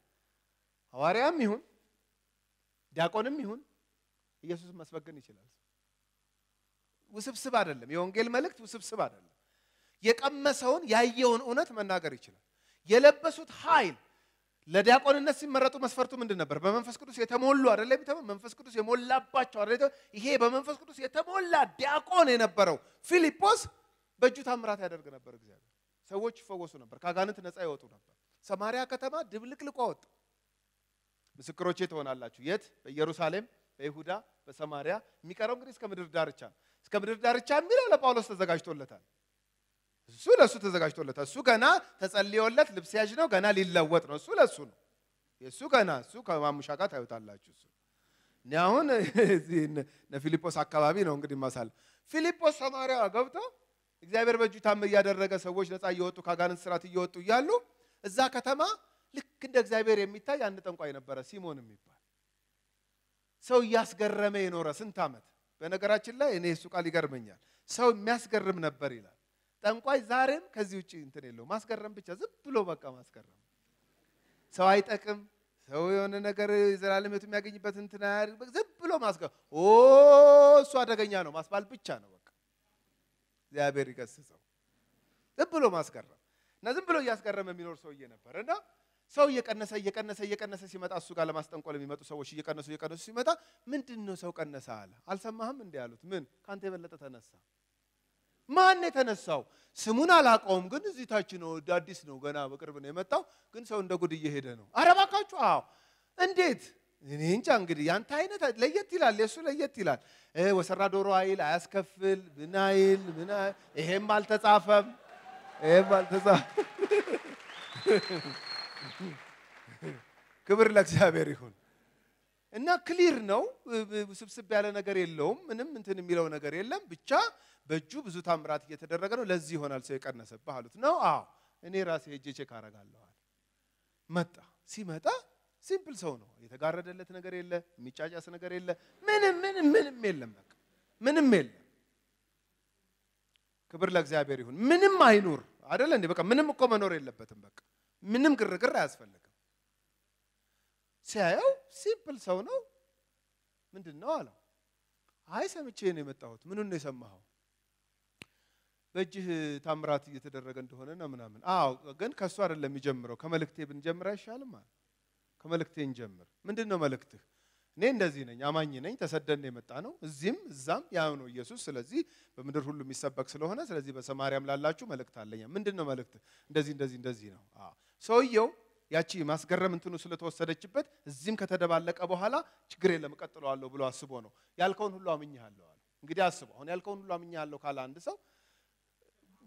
S1: ሐዋርያም ይሁን ዲያቆንም ይሁን ኢየሱስን መስበክን ይችላል። ውስብስብ አይደለም። የወንጌል መልእክት ውስብስብ አይደለም። የቀመሰውን ያየውን እውነት መናገር ይችላል። የለበሱት ኃይል ለዲያቆንነት ሲመረጡ መስፈርቱ ምንድን ነበር? በመንፈስ ቅዱስ የተሞሉ አይደለ? መንፈስ ቅዱስ የሞላባቸው አይደለ? ይሄ በመንፈስ ቅዱስ የተሞላ ዲያቆን የነበረው ፊልጶስ በእጁ ታምራት ያደርግ ነበር። እግዚአብሔር ሰዎች ይፈወሱ ነበር፣ ከአጋንንት ነፃ ይወጡ ነበር። ሰማርያ ከተማ ድብልቅልቋ ወጣ። ምስክሮቼ ትሆናላችሁ። የት? በኢየሩሳሌም፣ በይሁዳ፣ በሰማርያ። የሚቀረው እንግዲህ እስከ ምድር ዳርቻ እስከ ምድር ዳርቻ የሚለው ለጳውሎስ ተዘጋጅቶለታል። እሱ ለእሱ ተዘጋጅቶለታል። እሱ ገና ተጸልዮለት ልብስ ያዥ ነው፣ ገና ሊለወጥ ነው። እሱ ለእሱ ነው። የእሱ ገና እሱ ከማሙሻ ጋር ታዩታላችሁ። እሱ አሁን ፊልጶስ አካባቢ ነው እንግዲህ ማሳል ፊልጶስ ሰማርያ ገብቶ እግዚአብሔር በእጁ ታምር እያደረገ ሰዎች ነፃ እየወጡ ከአጋንንት ስርዓት እየወጡ እያሉ እዛ ከተማ ልክ እንደ እግዚአብሔር የሚታይ አንድ ጠንቋይ ነበረ፣ ሲሞን የሚባል ሰው እያስገረመ የኖረ ስንት ዓመት። በነገራችን ላይ እኔ እሱ ቃል ይገርመኛል። ሰው የሚያስገርም ነበር ይላል። ጠንቋይ ዛሬም ከዚህ ውጭ እንትን የለው ማስገረም ብቻ ዝም ብሎ በቃ ማስገረም። ሰው አይጠቅም፣ ሰው የሆነ ነገር የዘላለም ሕይወት የሚያገኝበት እንትን ዝም ብሎ ማስገረም። እሱ አደገኛ ነው ማስባል ብቻ ነው በቃ። እግዚአብሔር ይገስጸው። ዝም ብሎ ማስገረም እና ዝም ብሎ እያስገረመ የሚኖር ሰውዬ ነበር እና ሰው እየቀነሰ እየቀነሰ እየቀነሰ ሲመጣ እሱ ጋር ለማስጠንቆል የሚመጡ ሰዎች እየቀነሱ እየቀነሱ ሲመጣ ምንድን ነው ሰው ቀነሰ አለ። አልሰማህም እንዲ ያሉት ምን ከአንተ የበለጠ ተነሳ። ማን የተነሳው? ስሙን አላውቀውም፣ ግን እዚህ ታች ነው፣ አዲስ ነው፣ ገና በቅርብ ነው የመጣው። ግን ሰው እንደ ጉድ እየሄደ ነው። ኧረ እባካችሁ! አዎ። እንዴት? እኔ እንጃ እንግዲህ ያንተ አይነት ለየት ይላል፣ የእሱ ለየት ይላል። ወሰራ ዶሮ አይል፣ አያስከፍል፣ ምን አይል፣ ይሄም አልተጻፈም፣ ይሄም አልተጻፈም። ክብር ለእግዚአብሔር ይሁን። እና clear ነው፣ ስብስብ ያለ ነገር የለውም። ምንም እንትን የሚለው ነገር የለም። ብቻ በእጁ ብዙ ታምራት እየተደረገ ነው። ለዚህ ይሆናል ሰው የቀነሰብህ አሉት። ነው አዎ፣ እኔ ራሴ ሄጄ check አደርጋለሁ። መጣ። ሲመጣ simple ሰው ነው። የተጋረደለት ነገር የለ፣ የሚጫጫስ ነገር የለ፣ ምንም ምንም ምንም የለም። በቃ ምንም የለም። ክብር ለእግዚአብሔር ይሁን። ምንም አይኑር አይደለ እንዴ? በቃ ምንም እኮ መኖር የለበትም። በቃ ምንም ግርግር አያስፈልግም። ሲያየው simple ሰው ነው። ምንድን ነው አለው። አይ ሰምቼ ነው የመጣሁት። ምኑን ነው የሰማኸው? በእጅህ ታምራት እየተደረገ እንደሆነ ነው ምናምን። አዎ ግን ከእሱ አይደለም የሚጀምረው፣ ከመልእክቴ ብንጀምር አይሻልም አለ። ከመልእክቴ እንጀምር። ምንድን ነው መልእክትህ? እኔ እንደዚህ ነኝ፣ አማኝ ነኝ፣ ተሰደን የመጣ ነው። እዚህም እዛም ያው ነው ኢየሱስ። ስለዚህ በምድር ሁሉ የሚሰበክ ስለሆነ ስለዚህ በሰማርያም ላላችሁ መልእክት አለኝ። ምንድን ነው መልእክትህ? እንደዚህ እንደዚህ እንደዚህ ነው። ሰውየው ያቺ ማስገረም እንትኑ ስለተወሰደችበት እዚህም ከተደባለቀ በኋላ ችግር የለም እቀጥለዋለሁ ብሎ አስቦ ነው ያልከውን ሁሉ አምኜሃለሁ አለ። እንግዲህ አስበው አሁን ያልከውን ሁሉ አምኜሃለሁ ካለ አንድ ሰው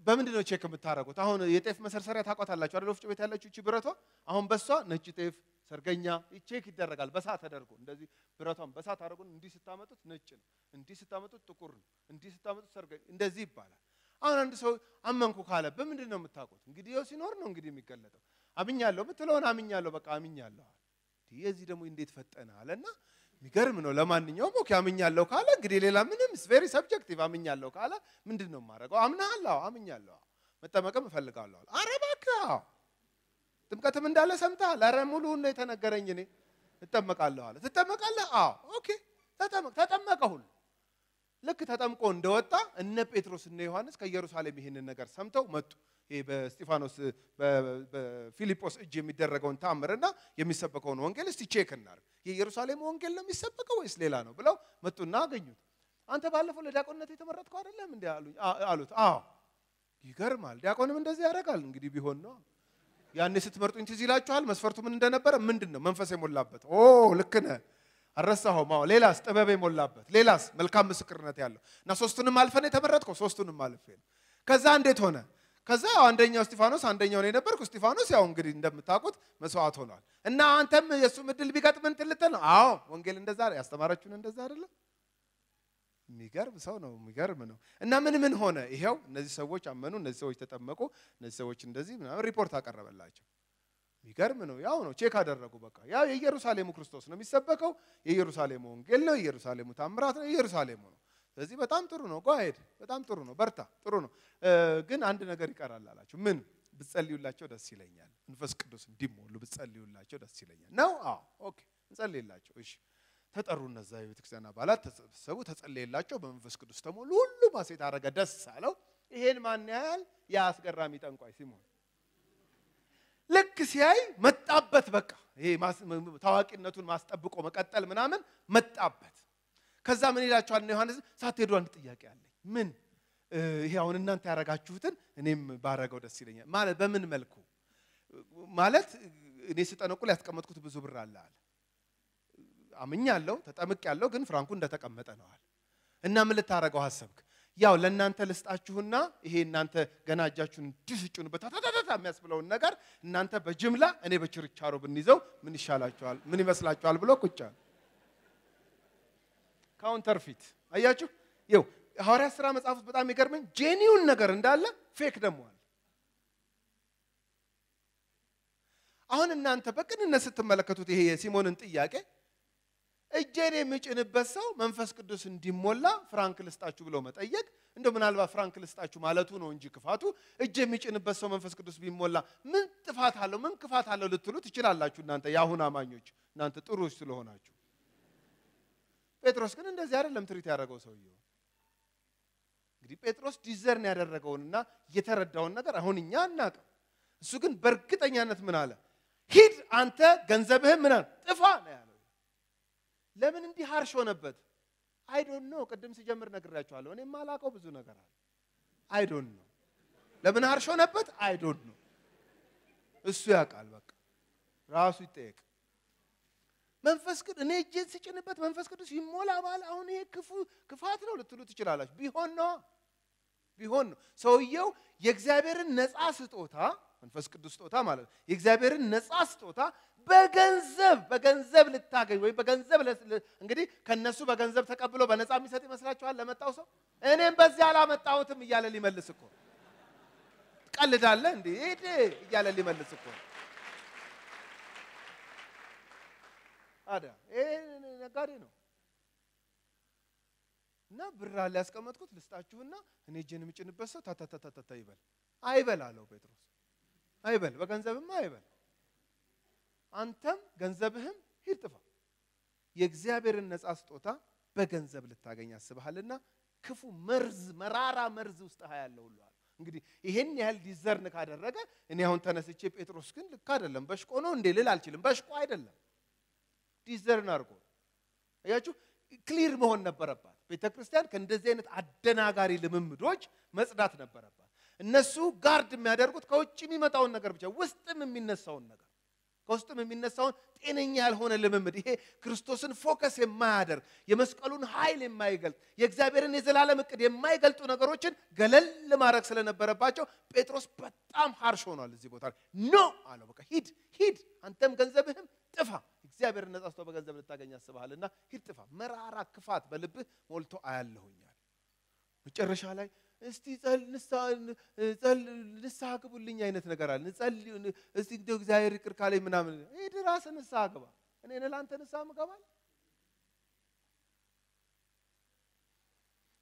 S1: በምንድን ነው check የምታደርጉት? አሁን የጤፍ መሰርሰሪያ ታውቋታላችሁ አይደል? ወፍጮ ቤት ያለችው እቺ ብረቷ አሁን በሷ ነጭ ጤፍ ሰርገኛ check ይደረጋል። በሳት ተደርጎ እንደዚህ ብረቷን በሳት አድርጎን እንዲህ ስታመጡት ነጭ ነው፣ እንዲህ ስታመጡት ጥቁር ነው፣ እንዲህ ስታመጡት ሰርገኛ እንደዚህ ይባላል። አሁን አንድ ሰው አመንኩ ካለ በምንድን ነው የምታውቁት? እንግዲህ ይኸው ሲኖር ነው እንግዲህ የሚገለጠው። አምኛለሁ የምትለውን አምኛለሁ፣ በቃ አምኛለሁ። የዚህ ደግሞ እንዴት ፈጠነ አለና የሚገርም ነው። ለማንኛውም okay አምኛለሁ ካለ እንግዲህ ሌላ ምንም very subjective አምኛለሁ ካለ ምንድን ነው የማደርገው? አምናለሁ፣ አምኛለሁ፣ መጠመቅም እፈልጋለሁ። ኧረ እባክህ ጥምቀትም እንዳለ ሰምተሃል? ኧረ ሙሉውን ነው የተነገረኝ። እኔ እጠመቃለሁ አለ። ትጠመቃለህ? አዎ okay ተጠመቅ። ተጠመቀ ሁሉ ልክ ተጠምቆ እንደወጣ እነ ጴጥሮስ እነ ዮሐንስ ከኢየሩሳሌም ይህንን ነገር ሰምተው መጡ። ይሄ በስጢፋኖስ በፊልጶስ እጅ የሚደረገውን ታምርና የሚሰበከውን ወንጌል እስቲ check እናድርግ። የኢየሩሳሌም ወንጌል ነው የሚሰበከው ወይስ ሌላ ነው ብለው መጡና አገኙት። አንተ ባለፈው ለዲያቆንነት የተመረጥከው አይደለም እንዲ አሉት። አዎ ይገርማል። ዲያቆንም እንደዚህ ያደርጋል። እንግዲህ ቢሆን ነው ያኔ ስትመርጡኝ ትዝ ይላችኋል። መስፈርቱ ምን እንደነበረ ምንድን ነው? መንፈስ የሞላበት ኦ ልክ ነህ አልረሳኸውም። አዎ ሌላስ? ጥበብ የሞላበት ሌላስ? መልካም ምስክርነት ያለው እና ሶስቱንም አልፈን የተመረጥከው ሶስቱንም አልፌ ከዛ እንዴት ሆነ? ከዛ አንደኛው እስጢፋኖስ አንደኛው ነው የነበርኩ። እስጢፋኖስ ያው እንግዲህ እንደምታውቁት መስዋዕት ሆኗል እና አንተም የእሱ ምድል ቢገጥም እንትን ነው። አዎ ወንጌል እንደዛ ያስተማረችውን እንደዛ አይደለም። የሚገርም ሰው ነው። የሚገርም ነው። እና ምን ምን ሆነ? ይሄው እነዚህ ሰዎች አመኑ፣ እነዚህ ሰዎች ተጠመቁ፣ እነዚህ ሰዎች እንደዚህ ምናምን ሪፖርት አቀረበላቸው። የሚገርም ነው። ያው ነው check አደረጉ። በቃ ያው የኢየሩሳሌሙ ክርስቶስ ነው የሚሰበከው፣ የኢየሩሳሌሙ ወንጌል ነው፣ የኢየሩሳሌሙ ታምራት ነው፣ የኢየሩሳሌሙ ነው። ስለዚህ በጣም ጥሩ ነው። go ahead በጣም ጥሩ ነው። በርታ፣ ጥሩ ነው። ግን አንድ ነገር ይቀራል አላቸው። ምን? ብትጸልዩላቸው ደስ ይለኛል። መንፈስ ቅዱስ እንዲሞሉ ብትጸልዩላቸው ደስ ይለኛል ነው። okay፣ እንጸልይላቸው። እሺ ተጠሩ። እነዛ የቤተክርስቲያን አባላት ተሰበሰቡ፣ ተጸለየላቸው፣ በመንፈስ ቅዱስ ተሞሉ። ሁሉም ሐሴት አደረገ፣ ደስ አለው። ይሄን ማን ያያል? ያ አስገራሚ ጠንቋይ ሲሞን ልክ ሲያይ መጣበት። በቃ ይሄ ታዋቂነቱን ማስጠብቆ መቀጠል ምናምን መጣበት። ከዛ ምን ይላቸዋል? እነ ዮሐንስ ሳትሄዱ አንድ ጥያቄ አለኝ። ምን? ይሄ አሁን እናንተ ያደረጋችሁትን እኔም ባረገው ደስ ይለኛል። ማለት በምን መልኩ? ማለት እኔ ስጠነቁል ያስቀመጥኩት ብዙ ብር አለ አለ አምኛለሁ፣ ተጠምቄያለሁ፣ ግን ፍራንኩ እንደተቀመጠ ነዋል። እና ምን ልታረገው አሰብክ? ያው ለእናንተ ልስጣችሁና ይሄ እናንተ ገና እጃችሁን እንዲህ ስትጭኑበት ታታታታ የሚያስብለውን ነገር እናንተ በጅምላ እኔ በችርቻሮ ብንይዘው ምን ይሻላችኋል? ምን ይመስላችኋል? ብሎ ቁጭ አለ። counterfeit አያችሁ። ይው ሐዋርያት ሥራ መጽሐፍ ውስጥ በጣም የሚገርመኝ genuine ነገር እንዳለ ፌክ ደግሞ አለ። አሁን እናንተ በቅንነት ስትመለከቱት ይሄ የሲሞንን ጥያቄ እጄን የሚጭንበት ሰው መንፈስ ቅዱስ እንዲሞላ ፍራንክ ልስጣችሁ ብለው መጠየቅ እንደ ምናልባት ፍራንክ ልስጣችሁ ማለቱ ነው እንጂ ክፋቱ እጅ የሚጭንበት ሰው መንፈስ ቅዱስ ቢሞላ ምን ጥፋት አለው? ምን ክፋት አለው ልትሉ ትችላላችሁ። እናንተ የአሁን አማኞች እናንተ ጥሩዎች ስለሆናችሁ። ጴጥሮስ ግን እንደዚህ አይደለም ትሪት ያደረገው ሰውየው። እንግዲህ ጴጥሮስ ዲዘርን ያደረገውንና የተረዳውን ነገር አሁን እኛ አናውቅም። እሱ ግን በእርግጠኛነት ምን አለ? ሂድ አንተ ገንዘብህን ምን ጥፋ ነው ያለው። ለምን እንዲህ ሀርሽ ሆነበት? አይዶን ነው። ቅድም ሲጀምር ነግራችኋለሁ። እኔ የማላውቀው ብዙ ነገር አለ። አይዶን ነው። ለምን ሀርሽ ሆነበት? አይዶን ነው። እሱ ያውቃል። በቃ ራሱ ይጠየቅ። መንፈስ ቅዱስ እኔ እጄን ስጭንበት መንፈስ ቅዱስ ይሞላ ባለ አሁን ይሄ ክፉ ክፋት ነው ልትሉ ትችላላችሁ። ቢሆን ነው ቢሆን ነው ሰውየው የእግዚአብሔርን ነፃ ስጦታ መንፈስ ቅዱስ ስጦታ ማለት ነው። የእግዚአብሔርን ነፃ ስጦታ በገንዘብ በገንዘብ ልታገኝ ወይም በገንዘብ እንግዲህ ከነሱ በገንዘብ ተቀብሎ በነፃ የሚሰጥ ይመስላችኋል? ለመጣው ሰው እኔም በዚህ አላመጣሁትም እያለ ሊመልስ እኮ ትቀልዳለህ እንዴ ሂድ እያለ ሊመልስ እኮ አዳ ይሄ ነጋዴ ነው። እና ብር አለ ያስቀመጥኩት ልስጣችሁና እኔ እጄን የምጭንበት ሰው ታታታታታ ይበል አይበል አለው ጴጥሮስ። አይበል በገንዘብማ አይበል አንተም ገንዘብህም ሂድ ጥፋ። የእግዚአብሔርን ነፃ ስጦታ በገንዘብ ልታገኝ አስበሃልና ክፉ መርዝ መራራ መርዝ ውስጥ ያለው ሁሉ አለ። እንግዲህ ይሄን ያህል ዲዘርን ካደረገ እኔ አሁን ተነስቼ ጴጥሮስ ግን ልክ አይደለም በሽቆ ነው እንዴ ልል አልችልም። በሽቆ አይደለም discern አድርጎ አያችሁ፣ clear መሆን ነበረባት ቤተ ክርስቲያን። ከእንደዚህ አይነት አደናጋሪ ልምምዶች መጽዳት ነበረባት። እነሱ guard የሚያደርጉት ከውጭ የሚመጣውን ነገር ብቻ ውስጥም የሚነሳውን ነገር ከውስጥም የሚነሳውን ጤነኛ ያልሆነ ልምምድ ይሄ ክርስቶስን focus የማያደርግ የመስቀሉን ኃይል የማይገልጥ የእግዚአብሔርን የዘላለም እቅድ የማይገልጡ ነገሮችን ገለል ማድረግ ስለነበረባቸው ጴጥሮስ በጣም harsh ሆኗል። እዚህ ቦታ no አለው። በቃ ሂድ ሂድ፣ አንተም ገንዘብህም ጥፋ። እግዚአብሔርን ነጻ ስጦታ በገንዘብ ልታገኝ አስበሃልና ሂድ ጥፋ። መራራ ክፋት በልብህ ሞልቶ አያለሁኛል። መጨረሻ ላይ እስቲ ንስሐ ግቡልኝ አይነት ነገር አለ። እስቲ እንደው እግዚአብሔር ይቅር ካለኝ ምናምን ሂድ ራስህ ንስሐ ግባ። እኔ ለአንተ ንስሐ ምገባል።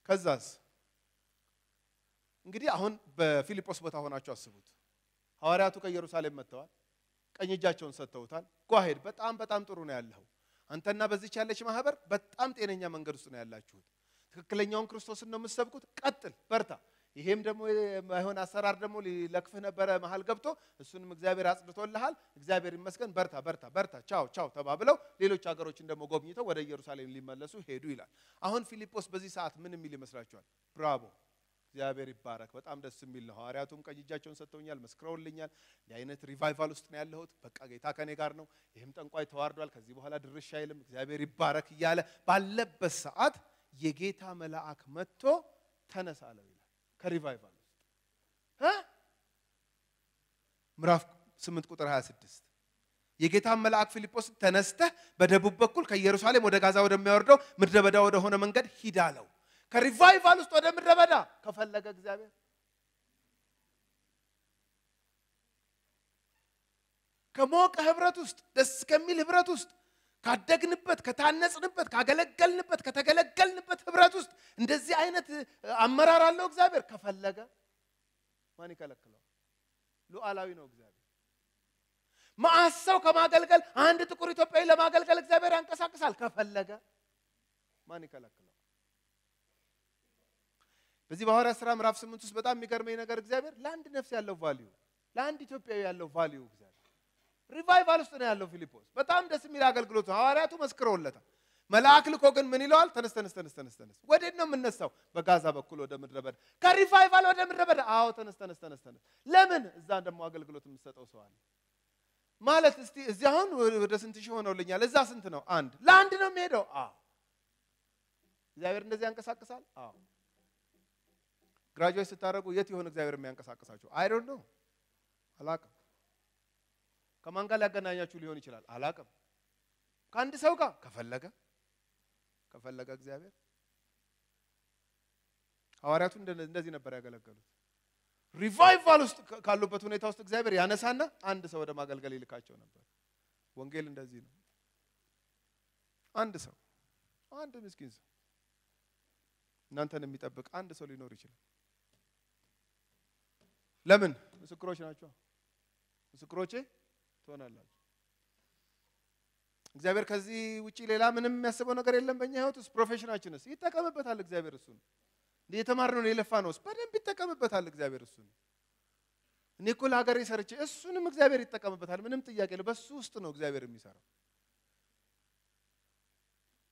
S1: ከዛስ እንግዲህ አሁን በፊልጶስ ቦታ ሆናችሁ አስቡት። ሐዋርያቱ ከኢየሩሳሌም መጥተዋል። ቀኝ እጃቸውን ሰጥተውታል። ጓሄድ በጣም በጣም ጥሩ ነው ያለኸው አንተና በዚች ያለች ማህበር በጣም ጤነኛ መንገድ ውስጥ ነው ያላችሁት። ትክክለኛውን ክርስቶስን ነው የምትሰብኩት። ቀጥል፣ በርታ። ይሄም ደግሞ የማይሆን አሰራር ደግሞ ሊለክፍህ ነበረ መሀል ገብቶ እሱንም እግዚአብሔር አጽድቶልሃል። እግዚአብሔር ይመስገን። በርታ በርታ በርታ፣ ቻው ቻው ተባብለው ሌሎች ሀገሮችን ደግሞ ጎብኝተው ወደ ኢየሩሳሌም ሊመለሱ ሄዱ ይላል። አሁን ፊልጶስ በዚህ ሰዓት ምን የሚል ይመስላችኋል? ብራቮ እግዚአብሔር ይባረክ። በጣም ደስ የሚል ነው። ሐዋርያቱም ቀኝ እጃቸውን ሰጥተውኛል፣ መስክረውልኛል። እንዲህ አይነት ሪቫይቫል ውስጥ ነው ያለሁት። በቃ ጌታ ከኔ ጋር ነው። ይህም ጠንቋይ ተዋርዷል። ከዚህ በኋላ ድርሻ አይልም። እግዚአብሔር ይባረክ እያለ ባለበት ሰዓት የጌታ መልአክ መጥቶ ተነሳ ይላል። ከሪቫይቫል ውስጥ ምዕራፍ 8 ቁጥር 26 የጌታን መልአክ ፊልጶስ ተነስተህ በደቡብ በኩል ከኢየሩሳሌም ወደ ጋዛ ወደሚያወርደው ምድረ በዳ ወደሆነ መንገድ ሂድ አለው። ከሪቫይቫል ውስጥ ወደ ምድረ በዳ ከፈለገ እግዚአብሔር ከሞቀ ህብረት ውስጥ ደስ ከሚል ህብረት ውስጥ ካደግንበት ከታነጽንበት ካገለገልንበት ከተገለገልንበት ህብረት ውስጥ እንደዚህ አይነት አመራር አለው እግዚአብሔር ከፈለገ ማን ይከለክለዋል? ሉዓላዊ ነው እግዚአብሔር። መዓት ከማገልገል አንድ ጥቁር ኢትዮጵያዊ ለማገልገል እግዚአብሔር ያንቀሳቅሳል ከፈለገ ማን ይከለክለዋል? በዚህ በሐዋርያት ሥራ ምዕራፍ ስምንት ውስጥ በጣም የሚገርመኝ ነገር እግዚአብሔር ለአንድ ነፍስ ያለው value ለአንድ ኢትዮጵያዊ ያለው value እግዚአብሔር revival ውስጥ ነው ያለው ፊልጶስ። በጣም ደስ የሚል አገልግሎት ነው። ሐዋርያቱ መስክረውለታል። መልአክ ልኮ ግን ምን ይለዋል? ተነስ ተነስ ተነስ ተነስ ተነስ። ወዴት ነው የምነሳው? በጋዛ በኩል ወደ ምድረ በዳ። ከ revival ወደ ምድረ በዳ? አዎ ተነስ ተነስ ተነስ ተነስ። ለምን? እዛ ደግሞ አገልግሎት የምትሰጠው ሰው አለ ማለት። እስቲ እዚህ አሁን ወደ ስንት ሺህ ሆነውልኛል። እዛ ስንት ነው? አንድ ለአንድ ነው የሚሄደው። አዎ እግዚአብሔር እንደዚህ ያንቀሳቅሳል። አዎ graduate ስታደርጉ የት ይሆን እግዚአብሔር የሚያንቀሳቅሳችሁ? I don't know አላቅም። ከማን ጋር ሊያገናኛችሁ ሊሆን ይችላል? አላቅም። ከአንድ ሰው ጋር ከፈለገ ከፈለገ እግዚአብሔር ሐዋርያቱ እንደዚህ ነበር ያገለገሉት። ሪቫይቫል ውስጥ ካሉበት ሁኔታ ውስጥ እግዚአብሔር ያነሳና አንድ ሰው ወደ ማገልገል ይልካቸው ነበር። ወንጌል እንደዚህ ነው። አንድ ሰው አንድ ምስኪን ሰው እናንተን የሚጠብቅ አንድ ሰው ሊኖር ይችላል። ለምን? ምስክሮች ናቸው። ምስክሮቼ ትሆናላችሁ። እግዚአብሔር ከዚህ ውጪ ሌላ ምንም የሚያስበው ነገር የለም በእኛ ህይወት ውስጥ። profession ኣችንስ ይጠቀምበታል እግዚአብሔር እሱን። የተማርነውን የለፋነውስ በደንብ ይጠቀምበታል እግዚአብሔር እሱን። እኔ እኮ ለሀገሬ ሰርቼ እሱንም እግዚአብሔር ይጠቀምበታል። ምንም ጥያቄ የለው። በሱ ውስጥ ነው እግዚአብሔር የሚሰራው።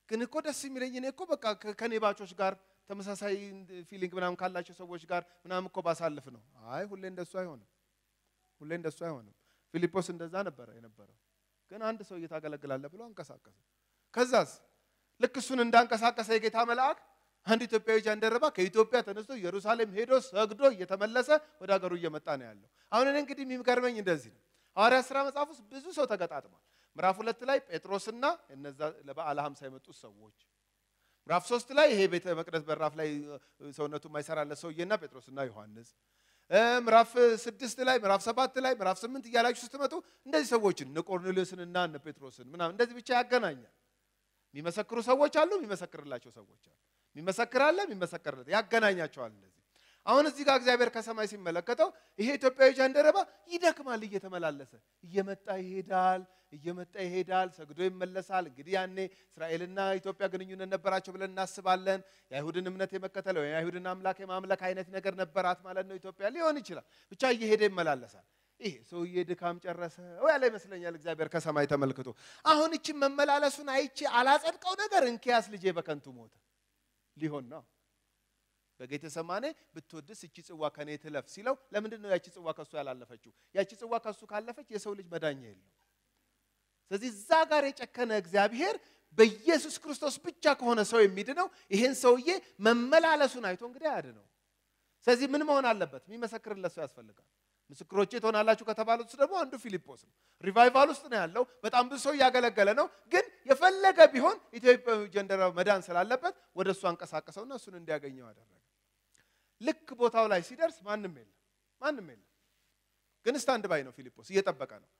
S1: ግን እኮ ደስ የሚለኝ እኔ እኮ በቃ ከኔ batch ኦች ጋር ተመሳሳይ feeling ምናምን ካላቸው ሰዎች ጋር ምናምን እኮ ባሳልፍ ነው። አይ ሁሌ እንደሱ አይሆንም። ሁሌ እንደሱ አይሆንም። ፊልጶስ እንደዛ ነበረ የነበረው። ግን አንድ ሰው እየታገለግላለ ብሎ አንቀሳቀሰ። ከዛስ ልክ እሱን እንዳንቀሳቀሰ የጌታ መልአክ አንድ ኢትዮጵያዊ ጃንደረባ ከኢትዮጵያ ተነስቶ ኢየሩሳሌም ሄዶ ሰግዶ እየተመለሰ ወደ ሀገሩ እየመጣ ነው ያለው። አሁን እኔ እንግዲህ የሚገርመኝ እንደዚህ ነው። ሐዋርያት ሥራ መጽሐፍ ውስጥ ብዙ ሰው ተገጣጥሟል። ምዕራፍ ሁለት ላይ ጴጥሮስና እነዛ ለበዓለ ሀምሳ የመጡት ሰዎች ምዕራፍ ሶስት ላይ ይሄ ቤተ መቅደስ በራፍ ላይ ሰውነቱ የማይሰራለት ሰውዬና ጴጥሮስና ዮሐንስ ምዕራፍ ስድስት ላይ ምዕራፍ ሰባት ላይ ምዕራፍ ስምንት እያላችሁ ስትመጡ እንደዚህ ሰዎችን እነ ቆርኔሌዎስንና እነ ጴጥሮስን ምናምን እንደዚህ ብቻ ያገናኛል። የሚመሰክሩ ሰዎች አሉ፣ የሚመሰክርላቸው ሰዎች አሉ። የሚመሰክር አለ፣ ያገናኛቸዋል። እንደዚህ አሁን እዚህ ጋር እግዚአብሔር ከሰማይ ሲመለከተው ይሄ ኢትዮጵያዊ ጃንደረባ ይደክማል፣ እየተመላለሰ እየመጣ ይሄዳል፣ እየመጣ ይሄዳል፣ ሰግዶ ይመለሳል። እንግዲህ ያኔ እስራኤልና ኢትዮጵያ ግንኙነት ነበራቸው ብለን እናስባለን። የአይሁድን እምነት የመከተል ወይ የአይሁድን አምላክ የማምለክ አይነት ነገር ነበራት ማለት ነው ኢትዮጵያ ሊሆን ይችላል። ብቻ እየሄደ ይመላለሳል። ይሄ ሰውዬ ድካም ጨረሰ ያለ ይመስለኛል እግዚአብሔር ከሰማይ ተመልክቶ። አሁን እችን መመላለሱን አይቼ አላጸድቀው ነገር እንኪያስ ልጄ በከንቱ ሞተ ሊሆን ነው። በጌተሰማኔ ብትወድስ እቺ ጽዋ ከኔ ትለፍ ሲለው ለምንድን ነው ያቺ ጽዋ ከሱ ያላለፈችው? ያቺ ጽዋ ከሱ ካለፈች የሰው ልጅ መዳኛ የለው። ስለዚህ እዛ ጋር የጨከነ እግዚአብሔር በኢየሱስ ክርስቶስ ብቻ ከሆነ ሰው የሚድነው ይሄን ሰውዬ መመላለሱን አይቶ እንግዲህ አያድነው። ስለዚህ ምን መሆን አለበት? የሚመሰክርለት ሰው ያስፈልጋል። ምስክሮቼ ትሆናላችሁ ከተባሉት ውስጥ ደግሞ አንዱ ፊልጶስ ነው። ሪቫይቫል ውስጥ ነው ያለው። በጣም ብዙ ሰው እያገለገለ ነው። ግን የፈለገ ቢሆን ኢትዮጵያዊ ጀንደረባ መዳን ስላለበት ወደ እሱ አንቀሳቀሰውና እሱን እንዲያገኘው አደረገ። ልክ ቦታው ላይ ሲደርስ ማንም የለም፣ ማንም የለም። ግን stand by ነው ፊልጶስ፣ እየጠበቀ ነው።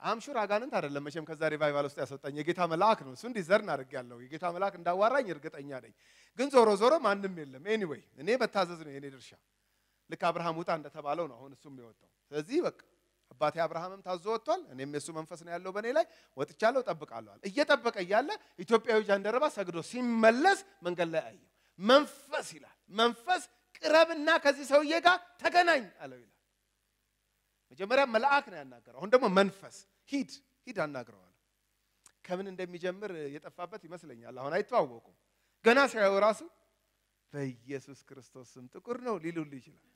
S1: I'm sure አጋንንት አይደለም መቼም ከዛ revival ውስጥ ያስወጣኝ የጌታ መልአክ ነው። እሱን discern አድርጌያለሁ። የጌታ መልአክ እንዳዋራኝ እርግጠኛ ነኝ። ግን ዞሮ ዞሮ ማንም የለም። anyway እኔ መታዘዝ ነው የኔ ድርሻ። ልክ አብርሃም ውጣ እንደተባለው ነው አሁን እሱም የወጣው። ስለዚህ በቃ አባቴ አብርሃምም ታዞ ወጥቷል። እኔም የእሱ መንፈስ ነው ያለው በእኔ ላይ ወጥቻለሁ፣ እጠብቃለሁ። እየጠበቀ እያለ ኢትዮጵያዊ ጃንደረባ ሰግዶ ሲመለስ መንገድ ላይ አየው። መንፈስ ይላል መንፈስ ቅረብና ከዚህ ሰውዬ ጋር ተገናኝ አለው ይላል። መጀመሪያ መልአክ ነው ያናገረው። አሁን ደግሞ መንፈስ ሂድ ሂድ አናግረዋል። ከምን እንደሚጀምር የጠፋበት ይመስለኛል። አሁን አይተዋወቁም። ገና ሲያዩ ራሱ በኢየሱስ ክርስቶስ ስም ጥቁር ነው ሊሉል ይችላል።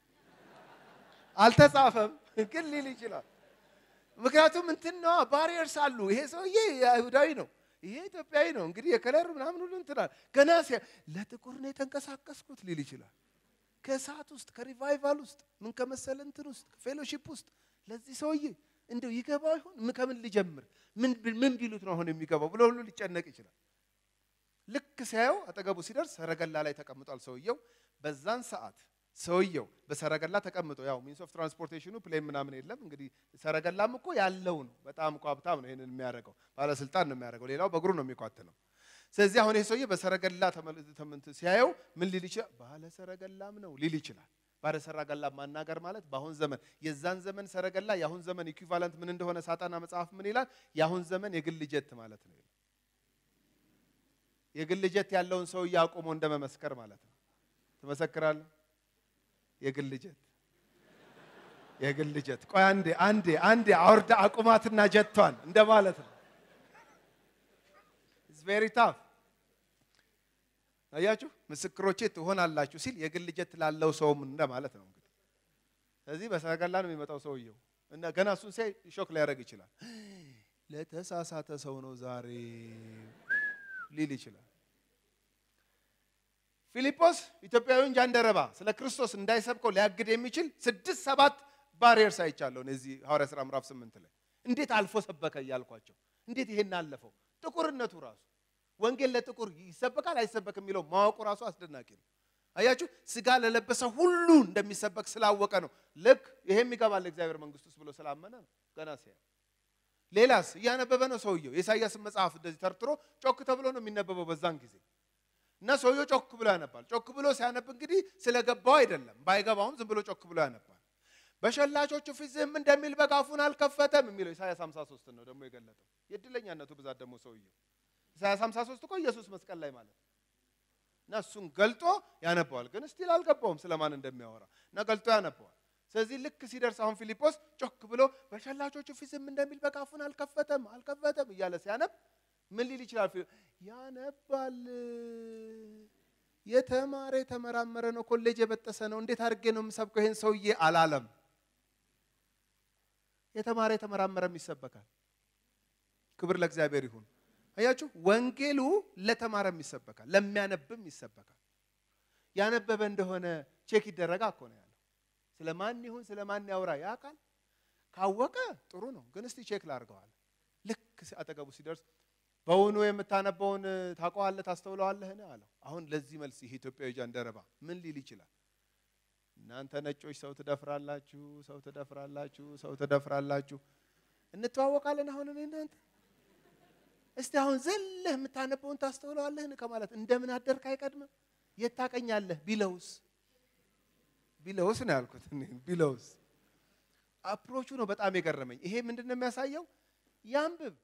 S1: አልተጻፈም ግን ሊል ይችላል። ምክንያቱም እንትን ነዋ ባሪየርስ አሉ። ይሄ ሰውዬ አይሁዳዊ ነው፣ ይሄ ኢትዮጵያዊ ነው። እንግዲህ የከለር ምናምን ሁሉ እንትናል። ገና ሲያይ ለጥቁር ነው የተንቀሳቀስኩት ሊል ይችላል። ከእሳት ውስጥ ከ revival ውስጥ ምን ከመሰለ እንትን ውስጥ ከ fellowship ውስጥ ለዚህ ሰውዬ እንደው ይገባው ይሆን ከምን ልጀምር ምን ቢሉት ነው አሁን የሚገባው ብሎ ሁሉ ሊጨነቅ ይችላል። ልክ ሲያየው አጠገቡ ሲደርስ ሰረገላ ላይ ተቀምጧል ሰውየው። በዛን ሰዓት ሰውየው በሰረገላ ተቀምጦ ያው means of transportation ኑ plane ምናምን የለም እንግዲህ ሰረገላም እኮ ያለው ነው። በጣም እኮ ሀብታም ነው ይሄንን የሚያደርገው ባለስልጣን ነው የሚያደርገው። ሌላው በእግሩ ነው የሚኳትነው። ስለዚህ አሁን ይሄ ሰውዬ በሰረገላ ሲያየው ምን ሊል ይችላል? ባለ ሰረገላም ነው ሊል ይችላል። ባለ ሰረገላ ማናገር ማለት በአሁን ዘመን የዛን ዘመን ሰረገላ የአሁን ዘመን equivalent ምን እንደሆነ ሳጠና መጽሐፍ ምን ይላል? የአሁን ዘመን የግል ጀት ማለት ነው። የግል ጀት ያለውን ሰውዬ አቁሞ እንደ መመስከር ማለት ነው። ትመሰክራለህ? የግል ጀት የግል ጀት ቆይ አንዴ አንዴ አንዴ አውርዳ አቁማትና ጀቷን እንደማለት ነው። It's very tough አያችሁ፣ ምስክሮቼ ትሆናላችሁ ሲል የግል ጀት ላለው ሰውም እንደማለት ነው። እንግዲህ ስለዚህ በሰረገላ ነው የሚመጣው ሰውየው እና ገና እሱን ሲያይ shock ሊያደርግ ይችላል። ለተሳሳተ ሰው ነው ዛሬ ሊል ይችላል። ፊልጶስ ኢትዮጵያዊውን ጃንደረባ ስለ ክርስቶስ እንዳይሰብከው ሊያግድ የሚችል ስድስት ሰባት barriers አይቻለሁ። እዚህ ሐዋርያ ሥራ ምዕራፍ ስምንት ላይ እንዴት አልፎ ሰበከ እያልኳቸው፣ እንዴት ይሄን አለፈው። ጥቁርነቱ ራሱ ወንጌል ለጥቁር ይሰበካል አይሰበክ የሚለው ማወቁ ራሱ አስደናቂ ነው። አያችሁ፣ ስጋ ለለበሰ ሁሉ እንደሚሰበክ ስላወቀ ነው። ልክ ይሄም ይገባል እግዚአብሔር መንግስት ውስጥ ብሎ ስላመነ ነው። ገና ሲያ ሌላስ እያነበበ ነው ሰውየው። የኢሳያስን መጽሐፍ እንደዚህ ተርትሮ ጮክ ተብሎ ነው የሚነበበው በዛን ጊዜ እና ሰውየው ጮክ ብሎ ያነባል። ጮክ ብሎ ሲያነብ እንግዲህ ስለገባው አይደለም፣ ባይገባውም ዝም ብሎ ጮክ ብሎ ያነባል። በሸላቾቹ ፊት ዝም እንደሚል በግ አፉን አልከፈተም የሚለው ኢሳያስ 53 ነው ደግሞ የገለጠው። የእድለኛነቱ ብዛት ደግሞ ሰውየው ኢሳያስ 53 እኮ ኢየሱስ መስቀል ላይ ማለት እና እሱን ገልጦ ያነባዋል። ግን still አልገባውም ስለማን እንደሚያወራ እና ገልጦ ያነባዋል። ስለዚህ ልክ ሲደርስ አሁን ፊልጶስ ጮክ ብሎ በሸላቾቹ ፊት ዝም እንደሚል በግ አፉን አልከፈተም አልከፈተም እያለ ሲያነብ ምን ሊል ይችላል? ያነባል። የተማረ የተመራመረ ነው፣ ኮሌጅ የበጠሰ ነው። እንዴት አድርጌ ነው የምሰብከው ይሄን ሰውዬ አላለም። የተማረ የተመራመረም ይሰበካል። ክብር ለእግዚአብሔር ይሁን። አያችሁ፣ ወንጌሉ ለተማረም ይሰበካል፣ ለሚያነብም ይሰበካል። ያነበበ እንደሆነ check ይደረጋ እኮ ነው ያለው። ስለ ማን ይሁን ስለ ማን ያውራ ያውቃል። ካወቀ ጥሩ ነው፣ ግን እስቲ check ላድርገው አለ። ልክ አጠገቡ ሲደርስ በውኑ የምታነበውን ታውቀዋለህ ታስተውለዋለህን? አለው። አሁን ለዚህ መልስ ይህ ኢትዮጵያዊ ጃንደረባ ምን ሊል ይችላል? እናንተ ነጮች ሰው ትደፍራላችሁ፣ ሰው ትደፍራላችሁ፣ ሰው ትደፍራላችሁ። እንተዋወቃለን አሁን እናንተ እስቲ አሁን ዘለህ የምታነበውን ታስተውለዋለህን ከማለት እንደምን አደርክ አይቀድምም። የት ታቀኛለህ ቢለውስ ቢለውስ ነው ያልኩት። ቢለውስ approach ኡ ነው በጣም የገረመኝ። ይሄ ምንድን ነው የሚያሳየው? ያንብብ